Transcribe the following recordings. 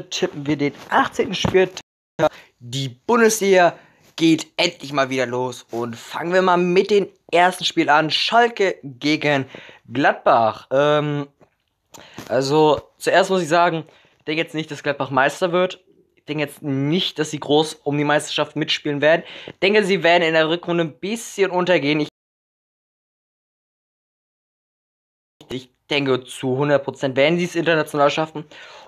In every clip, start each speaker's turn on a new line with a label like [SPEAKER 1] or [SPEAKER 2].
[SPEAKER 1] tippen wir den 18. Spieltag. Die Bundesliga geht endlich mal wieder los. Und fangen wir mal mit dem ersten Spiel an. Schalke gegen Gladbach. Ähm, also, zuerst muss ich sagen, ich denke jetzt nicht, dass Gladbach Meister wird. Ich denke jetzt nicht, dass sie groß um die Meisterschaft mitspielen werden. Ich denke, sie werden in der Rückrunde ein bisschen untergehen. Ich, ich denke, zu 100% werden sie es international schaffen.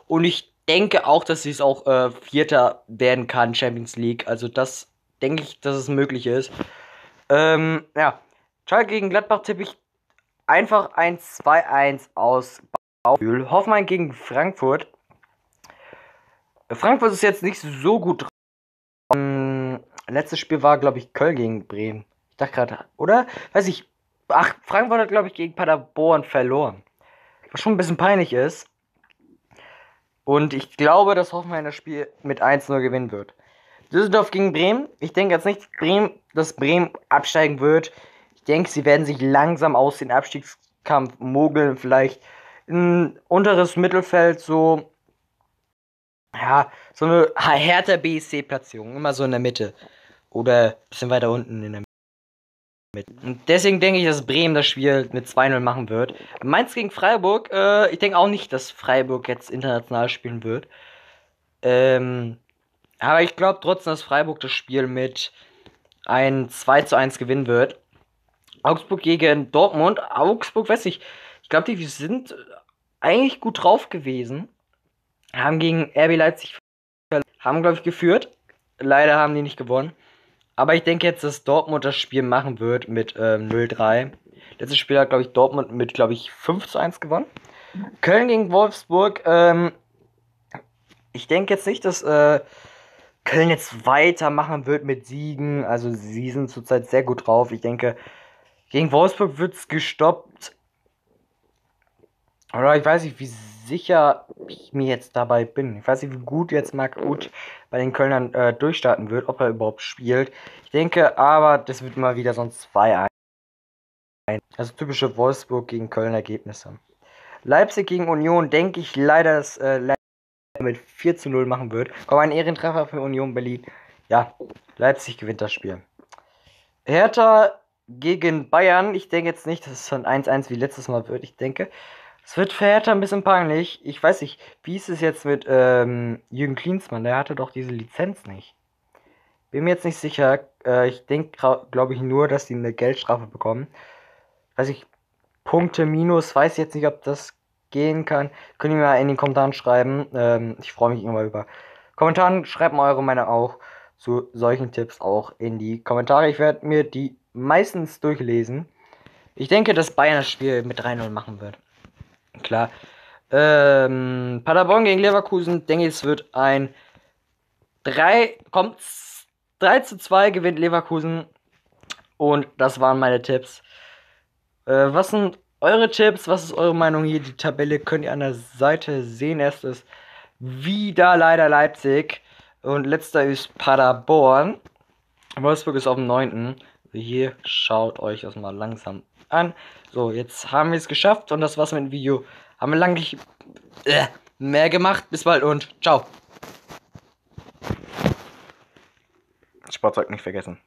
[SPEAKER 1] Und ich denke auch, dass sie es auch äh, Vierter werden kann, Champions League. Also das denke ich, dass es möglich ist. Ähm, ja, Schalke gegen Gladbach tippe ich einfach ein 2-1 aus Baugefühl. Hoffmann gegen Frankfurt. Frankfurt ist jetzt nicht so gut drauf. Ähm, letztes Spiel war, glaube ich, Köln gegen Bremen. Ich dachte gerade, oder? Weiß ich. Ach, Frankfurt hat, glaube ich, gegen Paderborn verloren. Was schon ein bisschen peinlich ist. Und ich glaube, dass Hoffenheim das Spiel mit 1-0 gewinnen wird. Düsseldorf gegen Bremen. Ich denke jetzt nicht, dass Bremen absteigen wird. Ich denke, sie werden sich langsam aus dem Abstiegskampf mogeln. Vielleicht ein unteres Mittelfeld, so. Ja, so eine härter BSC-Platzierung. Immer so in der Mitte. Oder ein bisschen weiter unten in der Mitte mit. Und deswegen denke ich, dass Bremen das Spiel mit 2-0 machen wird. Mainz gegen Freiburg, äh, ich denke auch nicht, dass Freiburg jetzt international spielen wird. Ähm, aber ich glaube trotzdem, dass Freiburg das Spiel mit ein 2 zu 1 gewinnen wird. Augsburg gegen Dortmund. Augsburg, weiß ich, ich glaube, die sind eigentlich gut drauf gewesen. Haben gegen RB Leipzig haben, glaube ich, geführt. Leider haben die nicht gewonnen. Aber ich denke jetzt, dass Dortmund das Spiel machen wird mit ähm, 0-3. Letztes Spiel hat, glaube ich, Dortmund mit, glaube ich, 5 zu 1 gewonnen. Köln gegen Wolfsburg. Ähm, ich denke jetzt nicht, dass äh, Köln jetzt weitermachen wird mit Siegen. Also sie sind zurzeit sehr gut drauf. Ich denke, gegen Wolfsburg wird es gestoppt. Oder ich weiß nicht, wie sicher ich mir jetzt dabei bin. Ich weiß nicht, wie gut jetzt Marc Uth bei den Kölnern äh, durchstarten wird, ob er überhaupt spielt. Ich denke aber, das wird mal wieder so ein 2-1. Also typische Wolfsburg gegen Köln Ergebnisse. Leipzig gegen Union denke ich leider, dass äh, Leipzig mit 4 zu 0 machen wird. Aber ein Ehrentreffer für Union Berlin. Ja, Leipzig gewinnt das Spiel. Hertha gegen Bayern. Ich denke jetzt nicht, dass es schon 1-1 wie letztes Mal wird. Ich denke, es wird für Hertha ein bisschen peinlich. Ich weiß nicht, wie ist es jetzt mit ähm, Jürgen Klinsmann? Der hatte doch diese Lizenz nicht. Bin mir jetzt nicht sicher. Äh, ich denke, glaube ich, nur, dass die eine Geldstrafe bekommen. Weiß ich, Punkte minus, weiß jetzt nicht, ob das gehen kann. Könnt ihr mir mal in den Kommentaren schreiben. Ähm, ich freue mich immer über Kommentaren. Schreibt mal eure Meinung auch zu solchen Tipps auch in die Kommentare. Ich werde mir die meistens durchlesen. Ich denke, dass Bayern das Spiel mit 3-0 machen wird. Klar. Ähm, Paderborn gegen Leverkusen, denke ich, es wird ein 3, kommt 3 zu 2 gewinnt Leverkusen. Und das waren meine Tipps. Äh, was sind eure Tipps? Was ist eure Meinung hier? Die Tabelle könnt ihr an der Seite sehen. Erstes wieder leider Leipzig. Und letzter ist Paderborn. Wolfsburg ist auf dem 9. Hier schaut euch das mal langsam an. So, jetzt haben wir es geschafft und das war's mit dem Video. Haben wir lange äh, mehr gemacht. Bis bald und ciao. Sportzeug nicht vergessen.